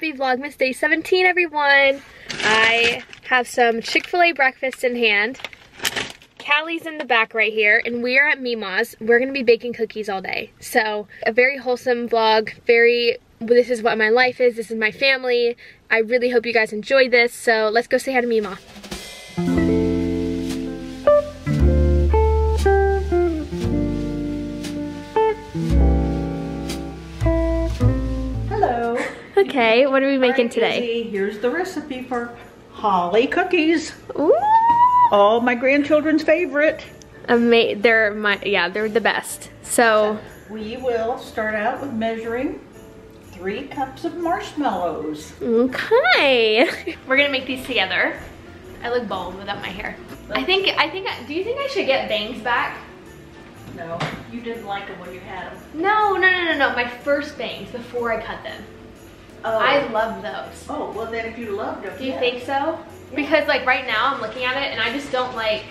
Happy Vlogmas Day 17, everyone. I have some Chick-fil-A breakfast in hand. Callie's in the back right here, and we are at Mima's. We're gonna be baking cookies all day. So, a very wholesome vlog, very, this is what my life is, this is my family. I really hope you guys enjoy this, so let's go say hi to Mima. Okay, what are we making Alright, today? Izzy, Here's the recipe for holly cookies. Ooh! All my grandchildren's favorite. Ama they're my, yeah, they're the best. So, We will start out with measuring three cups of marshmallows. okay. We're gonna make these together. I look bald without my hair. I think, I think, do you think I should get bangs back? No, you didn't like them when you had them. No, no, no, no, no. My first bangs before I cut them. Oh. I love those. Oh, well then if you love them, Do you yeah. think so? Because like right now I'm looking at it and I just don't like,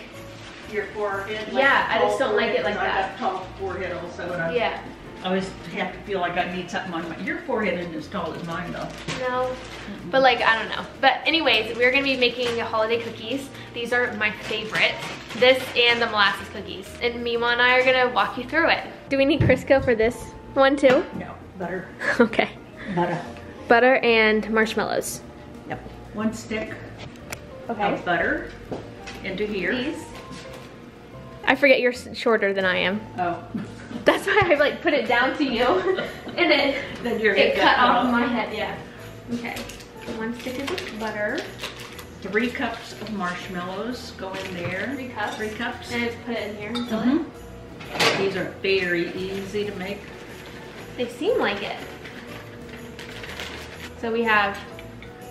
your forehead? Yeah, I just don't like it like like 'cause that. I got tall forehead also, and I, yeah, I always have to feel like I need something on my. Your forehead isn't as tall as mine though. no. But like, I don't know. But anyways, we're gonna be making holiday cookies. These are my favorite. This and the molasses cookies. And Mima and I are gonna walk you through it. Do we need Crisco for this one too? No, butter, Okay. butter. Butter and marshmallows. Yep, one stick Okay. of butter into here. These. I forget you're shorter than I am. Oh, That's why I like put it down to you. and it, then your it cut got off my head, yeah. Okay. So one stick of butter. Three cups of marshmallows go in there. Three cups. Three cups. And put it in here and fill Mhm. These are very easy to make. They seem like it. So we have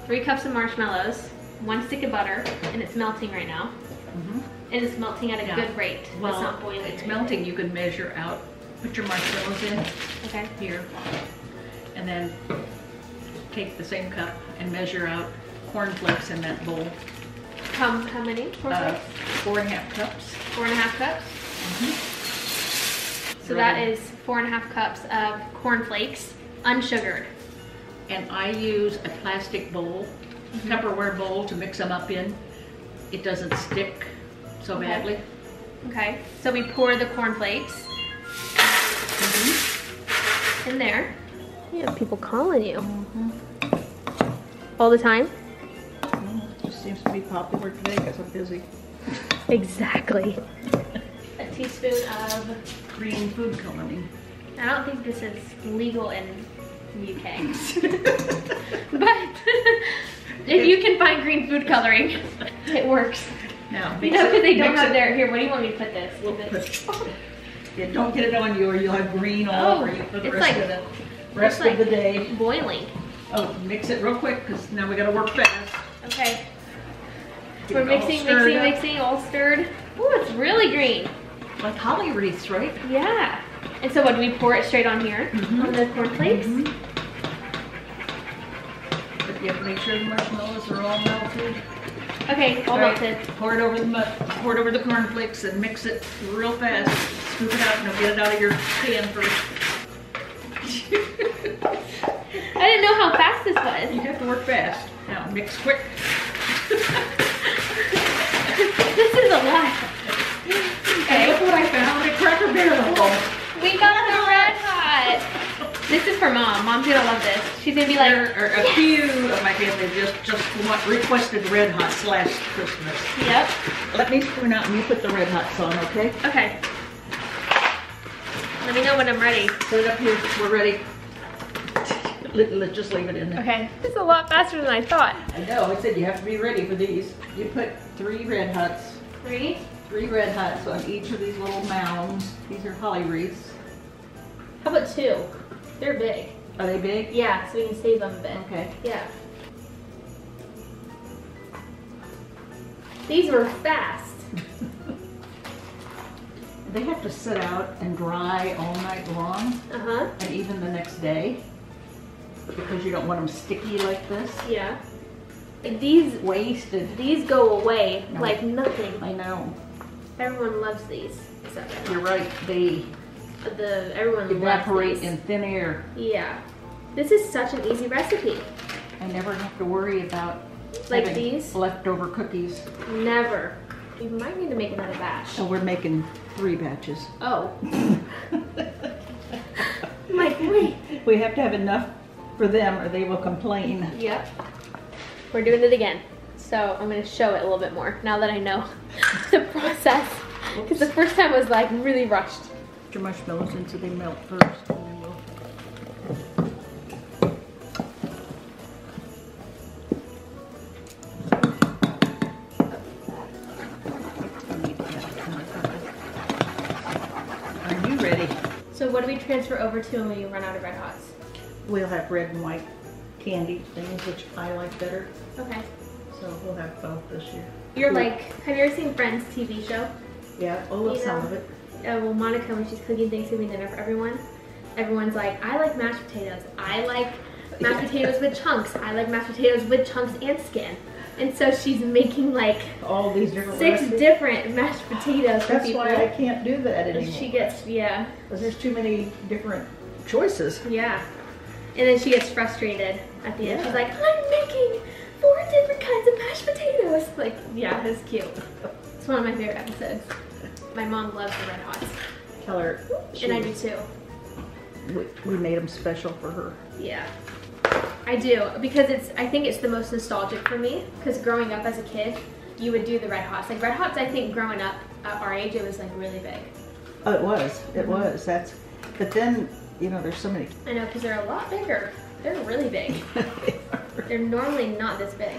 three cups of marshmallows, one stick of butter, and it's melting right now. Mhm. And it's melting at a Yeah. good rate. Well, it's not boiling. it's or melting. You can measure out. Put your marshmallows in. Okay. here, and then take the same cup and measure out cornflakes in that bowl. How, how many? Four, Uh, four and a half cups. four and a half cups. So Right. that is four and a half cups of cornflakes, unsugared. And I use a plastic bowl, Mm-hmm. Tupperware bowl to mix them up in. It doesn't stick so Okay. badly. Okay, so we pour the cornflakes in there. You have people calling you. All the time? Mm, Just seems to be popular today because I'm busy. Exactly. A teaspoon of, Green food coloring. I don't think this is legal in the UK. but if you can find green food coloring, it works. Now, No, mix it- because they don't have their, here, what do you want me to put this? We'll Leave it- Yeah, don't get it on you or you'll have green all Oh, over you for the rest like- of the, rest it's of the day. Boiling. Oh, mix it real quick because now we gotta work fast. Okay. Get We're mixing, mixing, up. mixing, all stirred. Oh, it's really green. Like holly wreaths, right? Yeah. And so what, do we pour it straight on here? Mhm. On the cornflakes? Mhm. But you have to make sure the marshmallows are all melted. Okay, all Right. melted. Pour it over the pour it over the cornflakes and mix it real fast. Scoop it out and get it out of your pan first. I didn't know how fast this was. You have to work fast. Now mix quick. For mom. Mom's gonna love this. She's gonna be like, There are a "Yes." few of my family just just want requested Red Hots last Christmas. Yep. Let me spoon out and you put the Red Hots on, okay? Okay. Let me know when I'm ready. Put it up here. We're ready. Let, just leave it in there. Okay. This is a lot faster than I thought. I know. I said you have to be ready for these. You put three Red Hots, Three. three Red Hots on each of these little mounds. These are holly wreaths. How about two? They're big. Are they big? Yeah, so we can save them a bit. Okay. Yeah. These were fast. They have to sit out and dry all night long Uh-huh. and even the next day because you don't want them sticky like this. Yeah. These Wasted. these go away No. like nothing. I know. Everyone loves these. Except You're right. They the everyone evaporate in thin air. Yeah. This is such an easy recipe. I never have to worry about Like these? leftover cookies. Never. We might need to make another batch. So we're making three batches. Oh. I'm like, wait. We have to have enough for them or they will complain. Yep. We're doing it again. So I'm gonna show it a little bit more now that I know the process. Because the first time was like really rushed. Put your marshmallows in so they melt first. and then we'll- Are you ready? So what do we transfer over to when we run out of Red Hots? We'll have red and white candy things, which I like better. Okay. So we'll have both this year. You're like, have you ever seen Friends TV show? Yeah, oh, You some know. of it. Uh, well, Monica, when she's cooking Thanksgiving dinner for everyone, everyone's like, I like mashed potatoes. I like mashed potatoes with chunks. I like mashed potatoes with chunks and skin. And so she's making like All these different six recipes. different mashed potatoes That's people. why I can't do that And anymore. she gets, yeah, Because there's too many different choices. yeah. And then she gets frustrated at the end. She's like, I'm making four different kinds of mashed potatoes. Like, yeah, it's cute. It's one of my favorite episodes. My mom loves the Red Hots. Tell her And I do too. we, we made them special for her. Yeah. I do because it's I think it's the most nostalgic for me because growing up as a kid, you would do the Red Hots. Like Red Hots, I think growing up at our age, it was like really big. Oh, it was. It Mm-hmm. was. That's. But then, you know, there's so many. I know because they're a lot bigger. They're really big. They're normally not this big.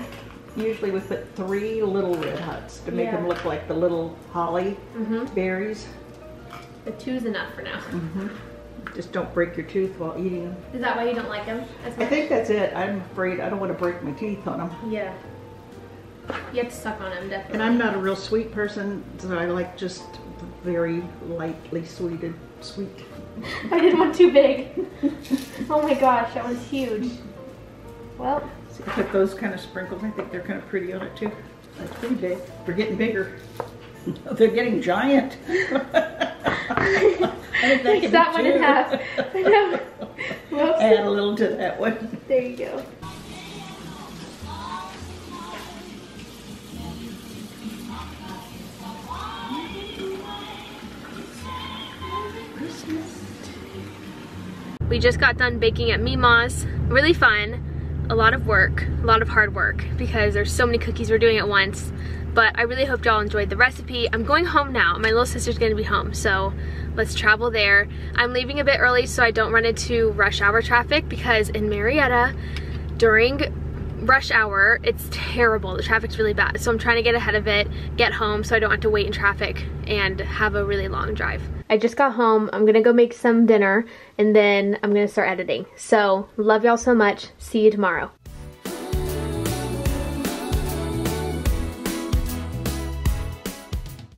Usually we put three little Red Hots to make Yeah. them look like the little holly Mm-hmm. berries. The two's enough for now. Just don't break your tooth while eating them. Is that why you don't like them? I think that's it. I'm afraid I don't want to break my teeth on them. Yeah. You have to suck on them definitely. And I'm not a real sweet person, so I like just very lightly sweeted, sweet. I didn't want too big. oh my gosh, that one's huge. Well, put those kind of sprinkles. I think they're kind of pretty on it too. That's pretty big. They're getting bigger. they're getting giant. I think Like could that one in half. I know. Whoops. Add a little to that one. There you go. We just got done baking at Mima's. Really fun. A lot of work, a lot of hard work because there's so many cookies we're doing at once. But I really hope y'all enjoyed the recipe. I'm going home now. My little sister's gonna be home, so let's travel there. I'm leaving a bit early so I don't run into rush hour traffic because in Marietta, during rush hour, it's terrible. The traffic's really bad. So I'm trying to get ahead of it, get home so I don't have to wait in traffic and have a really long drive. I just got home. I'm gonna go make some dinner and then I'm gonna start editing. So love y'all so much. See you tomorrow.